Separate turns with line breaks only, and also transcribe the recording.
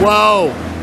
Whoa.